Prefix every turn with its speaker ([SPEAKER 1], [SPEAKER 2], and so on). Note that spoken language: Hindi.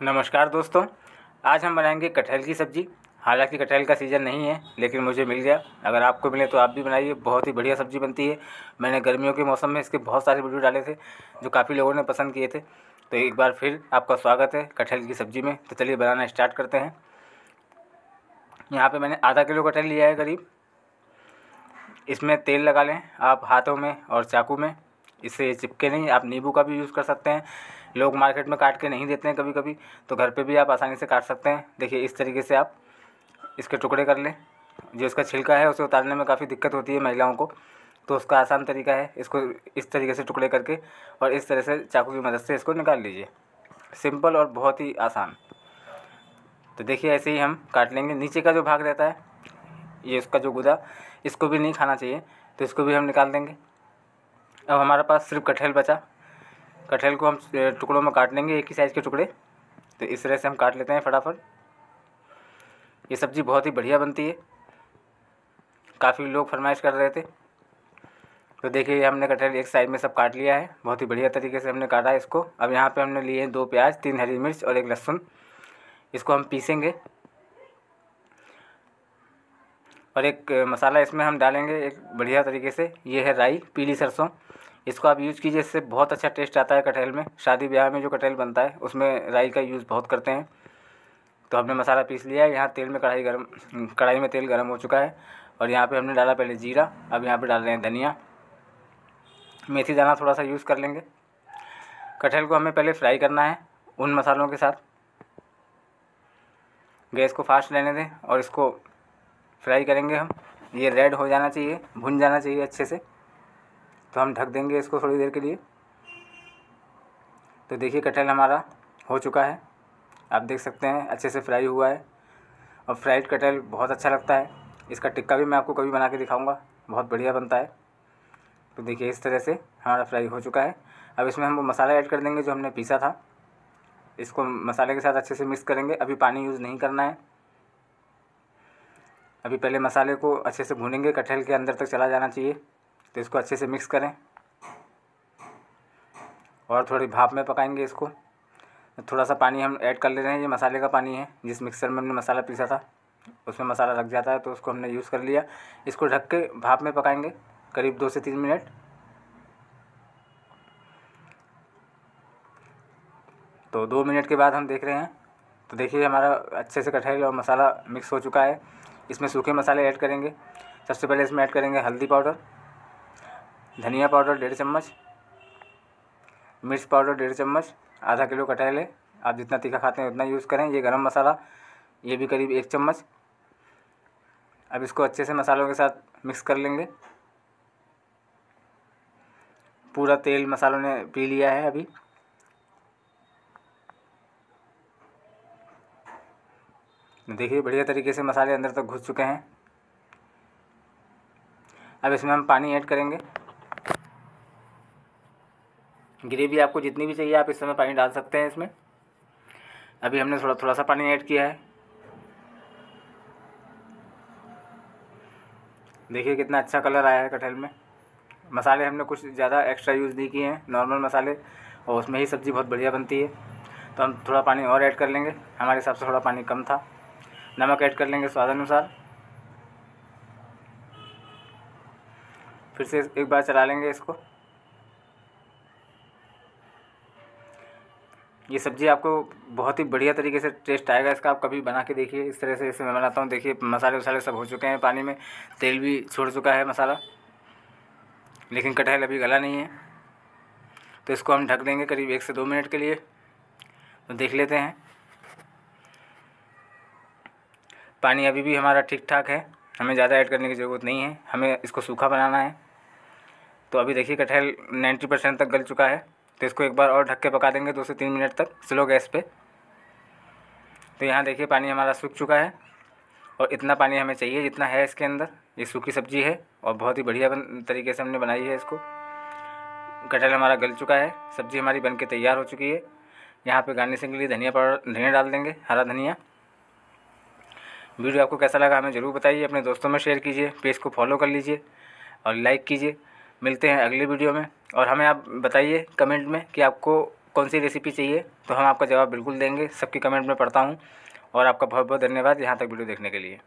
[SPEAKER 1] नमस्कार दोस्तों, आज हम बनाएँगे कटहल की सब्ज़ी। हालाँकि कटहल का सीज़न नहीं है, लेकिन मुझे मिल गया। अगर आपको मिले तो आप भी बनाइए, बहुत ही बढ़िया सब्ज़ी बनती है। मैंने गर्मियों के मौसम में इसके बहुत सारे वीडियो डाले थे, जो काफ़ी लोगों ने पसंद किए थे। तो एक बार फिर आपका स्वागत है कटहल की सब्ज़ी में। तो चलिए बनाना स्टार्ट करते हैं। यहाँ पर मैंने आधा किलो कटहल लिया है करीब। इसमें तेल लगा लें आप हाथों में और चाकू में। इससे चिपके नहीं, आप नींबू का भी यूज़ कर सकते हैं। लोग मार्केट में काट के नहीं देते हैं कभी कभी तो घर पे भी आप आसानी से काट सकते हैं। देखिए, इस तरीके से आप इसके टुकड़े कर लें। जो इसका छिलका है, उसे उतारने में काफ़ी दिक्कत होती है महिलाओं को। तो उसका आसान तरीका है, इसको इस तरीके से टुकड़े करके और इस तरह से चाकू की मदद से इसको निकाल लीजिए। सिंपल और बहुत ही आसान। तो देखिए, ऐसे ही हम काट लेंगे। नीचे का जो भाग रहता है, ये इसका जो गुदा, इसको भी नहीं खाना चाहिए तो इसको भी हम निकाल देंगे। अब हमारे पास सिर्फ़ कटहल बचा। कटहल को हम टुकड़ों में काट लेंगे, एक ही साइज़ के टुकड़े। तो इस तरह से हम काट लेते हैं फटाफट। ये सब्ज़ी बहुत ही बढ़िया बनती है। काफ़ी लोग फरमाइश कर रहे थे। तो देखिए, हमने कटहल एक साइड में सब काट लिया है। बहुत ही बढ़िया तरीके से हमने काटा है इसको। अब यहाँ पे हमने लिए हैं दो प्याज, तीन हरी मिर्च और एक लहसुन। इसको हम पीसेंगे। और एक मसाला इसमें हम डालेंगे एक बढ़िया तरीके से। ये है राई, पीली सरसों। इसको आप यूज़ कीजिए, इससे बहुत अच्छा टेस्ट आता है कटहल में। शादी ब्याह में जो कटहल बनता है, उसमें राई का यूज़ बहुत करते हैं। तो हमने मसाला पीस लिया है, यहाँ तेल में कढ़ाई गर्म, कढ़ाई में तेल गर्म हो चुका है। और यहाँ पे हमने डाला पहले जीरा, अब यहाँ पे डाल रहे हैं धनिया। मेथी दाना थोड़ा सा यूज़ कर लेंगे। कटहल को हमें पहले फ्राई करना है उन मसालों के साथ। गैस को फास्ट रहने दें और इसको फ्राई करेंगे हम। ये रेड हो जाना चाहिए, भुन जाना चाहिए अच्छे से। तो हम ढक देंगे इसको थोड़ी देर के लिए। तो देखिए कटहल हमारा हो चुका है। आप देख सकते हैं, अच्छे से फ्राई हुआ है। और फ्राइड कटहल बहुत अच्छा लगता है। इसका टिक्का भी मैं आपको कभी बना के दिखाऊँगा। बहुत बढ़िया बनता है। तो देखिए, इस तरह से हमारा फ्राई हो चुका है। अब इसमें हम वो मसाला ऐड कर देंगे जो हमने पीसा था। इसको मसाले के साथ अच्छे से मिक्स करेंगे। अभी पानी यूज़ नहीं करना है। अभी पहले मसाले को अच्छे से भूनेंगे। कटहल के अंदर तक चला जाना चाहिए। तो इसको अच्छे से मिक्स करें। और थोड़ी भाप में पकाएँगे इसको। थोड़ा सा पानी हम ऐड कर ले रहे हैं, ये मसाले का पानी है। जिस मिक्सर में हमने मसाला पीसा था, उसमें मसाला लग जाता है तो उसको हमने यूज़ कर लिया। इसको ढक के भाप में पकाएँगे, करीब दो से तीन मिनट। तो दो मिनट के बाद हम देख रहे हैं। तो देखिए, हमारा अच्छे से कटहल और मसाला मिक्स हो चुका है। इसमें सूखे मसाले ऐड करेंगे। सबसे पहले इसमें ऐड करेंगे हल्दी पाउडर। धनिया पाउडर डेढ़ चम्मच, मिर्च पाउडर डेढ़ चम्मच, आधा किलो कटहल है। आप जितना तीखा खाते हैं, उतना यूज़ करें। ये गरम मसाला, ये भी करीब एक चम्मच। अब इसको अच्छे से मसालों के साथ मिक्स कर लेंगे। पूरा तेल मसालों ने पी लिया है अभी। देखिए, बढ़िया तरीके से मसाले अंदर तक घुस चुके हैं। अब इसमें हम पानी ऐड करेंगे। ग्रेवी आपको जितनी भी चाहिए आप इस समय पानी डाल सकते हैं इसमें। अभी हमने थोड़ा थोड़ा सा पानी ऐड किया है। देखिए कितना अच्छा कलर आया है कटहल में। मसाले हमने कुछ ज़्यादा एक्स्ट्रा यूज़ नहीं किए हैं नॉर्मल मसाले, और उसमें ही सब्ज़ी बहुत बढ़िया बनती है। तो हम थोड़ा पानी और ऐड कर लेंगे। हमारे हिसाब से थोड़ा पानी कम था। नमक ऐड कर लेंगे स्वाद अनुसार फिर से एक बार चला लेंगे इसको। ये सब्ज़ी आपको बहुत ही बढ़िया तरीके से टेस्ट आएगा, इसका आप कभी बना के देखिए, इस तरह से इसे मैं बनाता हूँ। देखिए, मसाले वसाले सब हो चुके हैं पानी में, तेल भी छोड़ चुका है मसाला, लेकिन कटहल अभी गला नहीं है। तो इसको हम ढक देंगे करीब एक से दो मिनट के लिए तो देख लेते हैं। पानी अभी भी हमारा ठीक ठाक है, हमें ज़्यादा ऐड करने की ज़रूरत नहीं है, हमें इसको सूखा बनाना है। तो अभी देखिए, कटहल नाइन्टी परसेंट तक गल चुका है। तो इसको एक बार और ढक के पका देंगे दो से तीन मिनट तक, स्लो गैस पे। तो यहाँ देखिए पानी हमारा सूख चुका है और इतना पानी हमें चाहिए जितना है इसके अंदर। ये सूखी सब्ज़ी है और बहुत ही बढ़िया तरीके से हमने बनाई है इसको। कटहल हमारा गल चुका है, सब्ज़ी हमारी बन के तैयार हो चुकी है। यहाँ पे गार्निशिंग के लिए धनिया पाउडर, धनिया डाल देंगे, हरा धनिया। वीडियो आपको कैसा लगा हमें ज़रूर बताइए, अपने दोस्तों में शेयर कीजिए, पेज को फॉलो कर लीजिए और लाइक कीजिए। मिलते हैं अगले वीडियो में। और हमें आप बताइए कमेंट में कि आपको कौन सी रेसिपी चाहिए तो हम आपका जवाब बिल्कुल देंगे। सबकी कमेंट में पढ़ता हूँ। और आपका बहुत बहुत धन्यवाद यहाँ तक वीडियो देखने के लिए।